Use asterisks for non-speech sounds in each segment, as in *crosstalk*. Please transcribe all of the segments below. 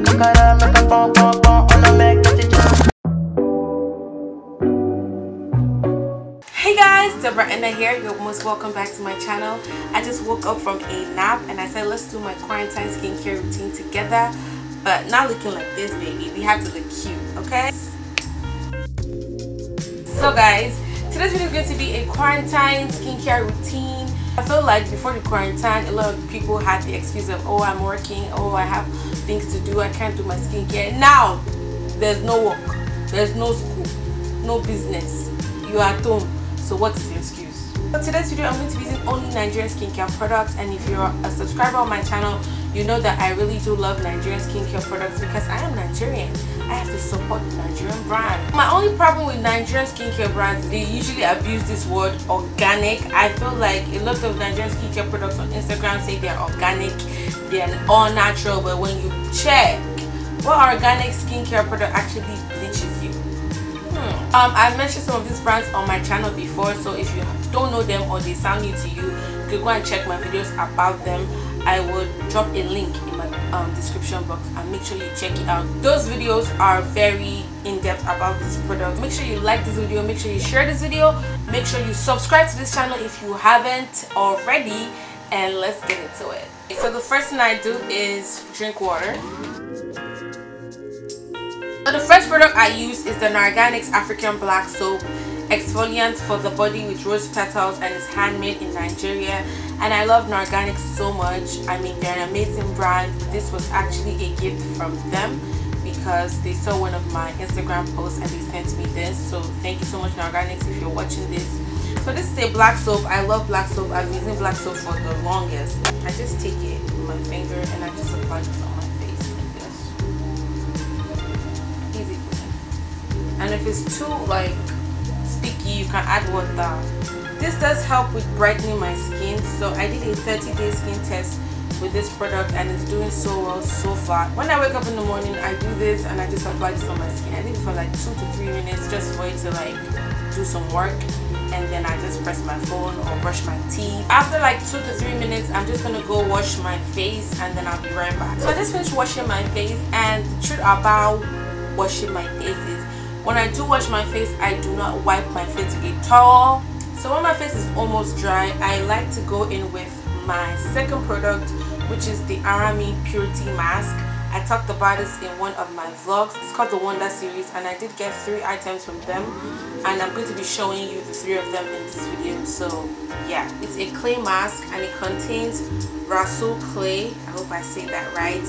Hey guys, Deborah Ene here. You're most welcome back to my channel. I just woke up from a nap and I said let's do my quarantine skincare routine together. But not looking like this, baby. We have to look cute, okay? So guys, today's video is going to be a quarantine skincare routine. I feel like before the quarantine, a lot of people had the excuse of, oh, I'm working, oh, I have things to do, I can't do my skincare. Now, there's no work, there's no school, no business. You are at home. So what is your excuse? For today's video, I'm going to be using only Nigerian skincare products. And if you're a subscriber on my channel, you know that I really do love Nigerian skincare products because I am Nigerian. I have to support the Nigerian brand. My only problem with Nigerian skincare brands, they usually abuse this word organic. I feel like a lot of Nigerian skincare products on Instagram say they're organic, they're all natural, but when you check what organic skincare product actually bleaches. Hmm. Um, I've mentioned some of these brands on my channel before, so if you don't know them or they sound new to you, you can go and check my videos about them. I will drop a link in my um, description box and make sure you check it out. Those videos are very in-depth about this product. Make sure you like this video, make sure you share this video, make sure you subscribe to this channel if you haven't already, and let's get into it. So the first thing I do is drink water. So the first product I use is the Narganics African Black Soap exfoliant for the body with rose petals and it's handmade in Nigeria and I love Narganics so much. I mean they're an amazing brand. This was actually a gift from them because they saw one of my Instagram posts and they sent me this so thank you so much Narganics if you're watching this. So this is a black soap. I love black soap. I've been using black soap for the longest. I just take it with my finger and I just apply it on and if it's too like sticky you can add water. This does help with brightening my skin. So i did a 30 day skin test with this product and it's doing so well so far. When i wake up in the morning i do this and i just apply this on my skin. I think for like two to three minutes just for it to like do some work. And then i just press my phone or brush my teeth. After like two to three minutes i'm just gonna go wash my face and then i'll be right back. So i just finished washing my face and the truth about washing my face is when I do wash my face I do not wipe my face with a towel. So when my face is almost dry I like to go in with my second product which is the Arami Purity Mask. I talked about this in one of my vlogs. It's called the Wonder series and I did get three items from them and I'm going to be showing you the three of them in this video. So yeah it's a clay mask and it contains Rhassoul clay. I hope I say that right.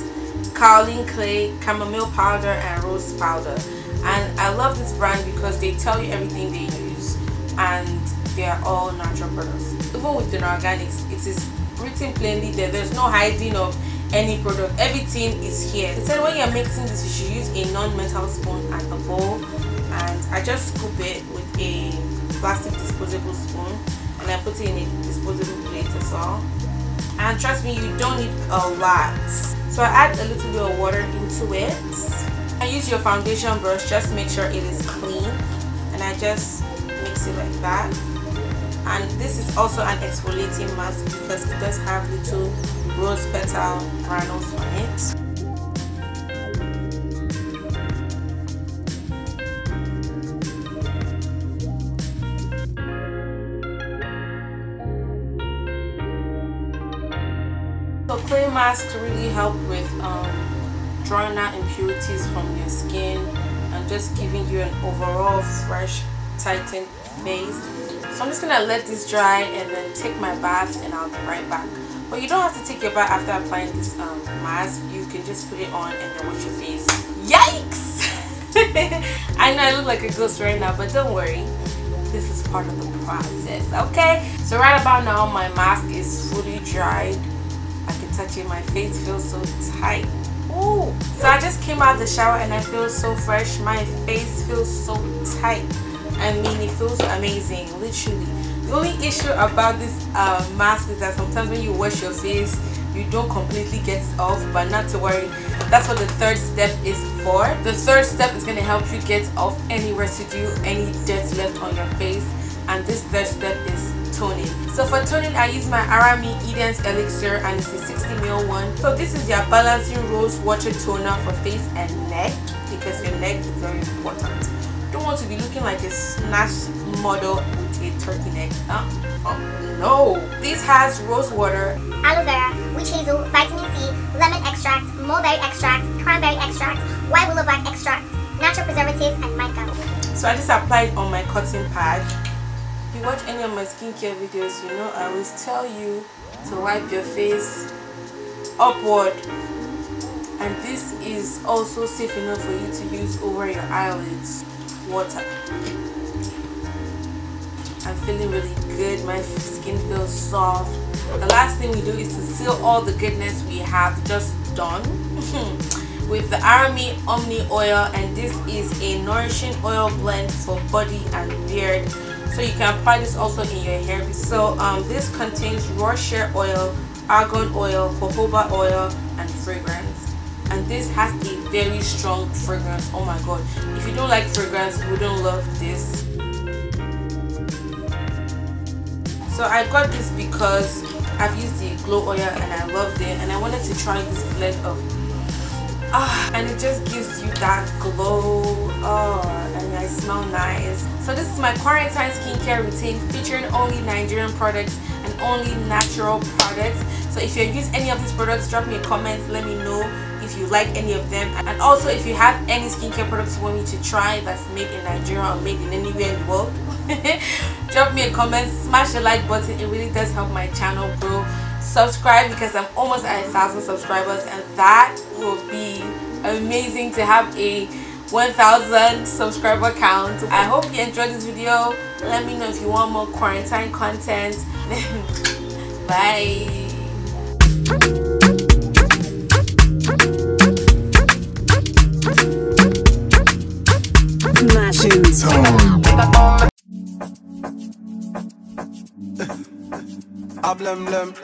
Kaolin clay chamomile powder and rose powder and I love this brand because they tell you everything they use and they are all natural products. Even with the organics it is written plainly there. There's no hiding of any product. Everything is here. It said when you're mixing this you should use a non-metal spoon at the bowl. And I just scoop it with a plastic disposable spoon and I put it in a disposable plate as well. And trust me you don't need a lot. So I add a little bit of water into it I use your foundation brush just make sure it is clean and I just mix it like that. And this is also an exfoliating mask because it does have little rose petal granules on it. So clay masks really help with um, drawing out impurities from your skin and just giving you an overall fresh tightened face. So I'm just gonna let this dry and then take my bath and I'll be right back. But you don't have to take your bath after applying this um, mask. You can just put it on and then wash your face. Yikes! *laughs* I know I look like a ghost right now but don't worry. This is part of the process okay? So right about now my mask is fully dried. I can touch it. My face feels so tight came out of the shower and I feel so fresh. My face feels so tight. I mean, it feels amazing, literally. The only issue about this uh, mask is that sometimes when you wash your face, you don't completely get off, but not to worry. That's what the third step is for. The third step is going to help you get off any residue, any dirt left on your face. And this third step is toning. So for toning, I use my Arami Eden's Elixir and it's a 60ml one. So this is your balancing rose water toner for face and neck because your neck is very important. Don't want to be looking like a snatched model with a turkey neck. Huh? Oh no! This has rose water, aloe vera, witch hazel, vitamin C, lemon extract, mulberry extract, cranberry extract, white willow bark extract, natural preservatives, and mica. So I just applied on my cotton pad. You watch any of my skincare videos, you know I always tell you to wipe your face upward. And this is also safe enough for you to use over your eyelids. Water. I'm feeling really good. My skin feels soft. The last thing we do is to seal all the goodness we have just done *laughs* with the Arami Omni oil and this is a nourishing oil blend for body and beard so you can apply this also in your hair. So um, this contains raw oil argan oil jojoba oil and fragrance. And this has a very strong fragrance. Oh my god. If you don't like fragrance you don't love this. So I got this because I've used the glow oil and I loved it. And I wanted to try this blend of ah and it just gives you that glow smell nice. So this is my quarantine skincare routine featuring only Nigerian products and only natural products. So if you use any of these products drop me a comment let me know if you like any of them. And also if you have any skincare products you want me to try that's made in Nigeria or made in anywhere in the world *laughs* drop me a comment smash the like button. It really does help my channel grow. Subscribe because i'm almost at a thousand subscribers and that will be amazing to have a 1000 subscriber count. I hope you enjoyed this video. Let me know if you want more quarantine content. *laughs* Bye *laughs*